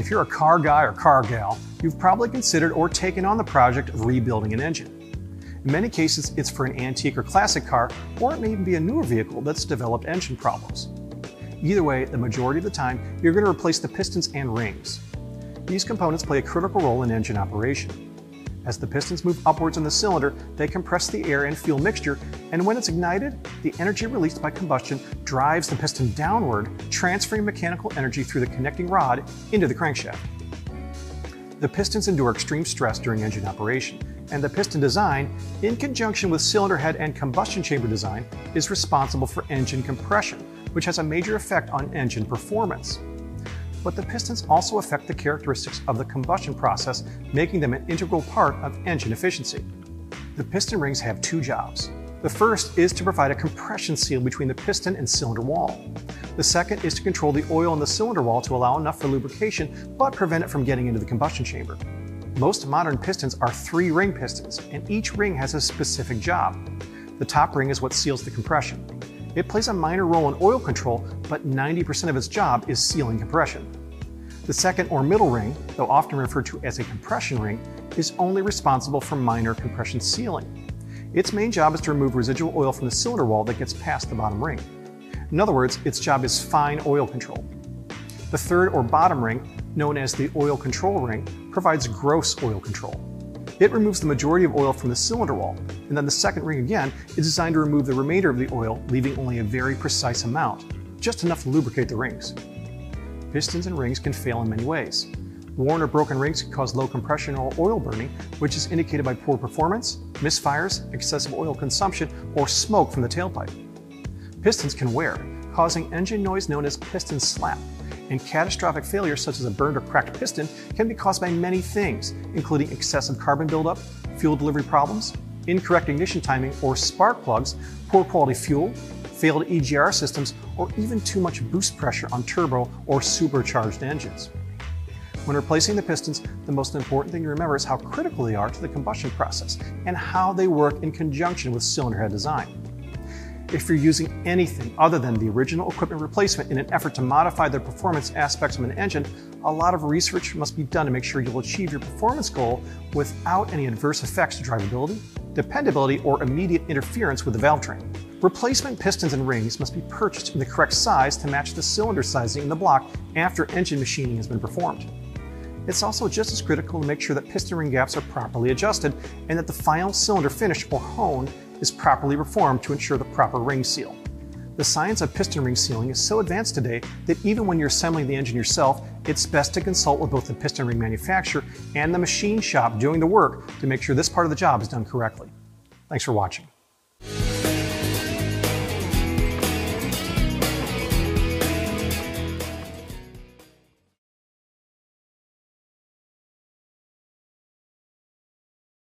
If you're a car guy or car gal, you've probably considered or taken on the project of rebuilding an engine. In many cases, it's for an antique or classic car, or it may even be a newer vehicle that's developed engine problems. Either way, the majority of the time, you're going to replace the pistons and rings. These components play a critical role in engine operation. As the pistons move upwards in the cylinder, they compress the air and fuel mixture, and when it's ignited, the energy released by combustion drives the piston downward, transferring mechanical energy through the connecting rod into the crankshaft. The pistons endure extreme stress during engine operation, and the piston design, in conjunction with cylinder head and combustion chamber design, is responsible for engine compression, which has a major effect on engine performance but the pistons also affect the characteristics of the combustion process, making them an integral part of engine efficiency. The piston rings have two jobs. The first is to provide a compression seal between the piston and cylinder wall. The second is to control the oil in the cylinder wall to allow enough for lubrication, but prevent it from getting into the combustion chamber. Most modern pistons are three ring pistons, and each ring has a specific job. The top ring is what seals the compression. It plays a minor role in oil control, but 90% of its job is sealing compression. The second or middle ring, though often referred to as a compression ring, is only responsible for minor compression sealing. Its main job is to remove residual oil from the cylinder wall that gets past the bottom ring. In other words, its job is fine oil control. The third or bottom ring, known as the oil control ring, provides gross oil control. It removes the majority of oil from the cylinder wall, and then the second ring again is designed to remove the remainder of the oil, leaving only a very precise amount, just enough to lubricate the rings. Pistons and rings can fail in many ways. Worn or broken rings can cause low compression or oil burning, which is indicated by poor performance, misfires, excessive oil consumption, or smoke from the tailpipe. Pistons can wear, causing engine noise known as piston slap, and catastrophic failures such as a burned or cracked piston can be caused by many things, including excessive carbon buildup, fuel delivery problems, incorrect ignition timing or spark plugs, poor quality fuel, failed EGR systems, or even too much boost pressure on turbo or supercharged engines. When replacing the pistons, the most important thing to remember is how critical they are to the combustion process and how they work in conjunction with cylinder head design. If you're using anything other than the original equipment replacement in an effort to modify the performance aspects of an engine, a lot of research must be done to make sure you'll achieve your performance goal without any adverse effects to drivability, dependability, or immediate interference with the valve train. Replacement pistons and rings must be purchased in the correct size to match the cylinder sizing in the block after engine machining has been performed. It's also just as critical to make sure that piston ring gaps are properly adjusted and that the final cylinder finish or hone is properly reformed to ensure the proper ring seal. The science of piston ring sealing is so advanced today that even when you're assembling the engine yourself, it's best to consult with both the piston ring manufacturer and the machine shop doing the work to make sure this part of the job is done correctly. Thanks for watching.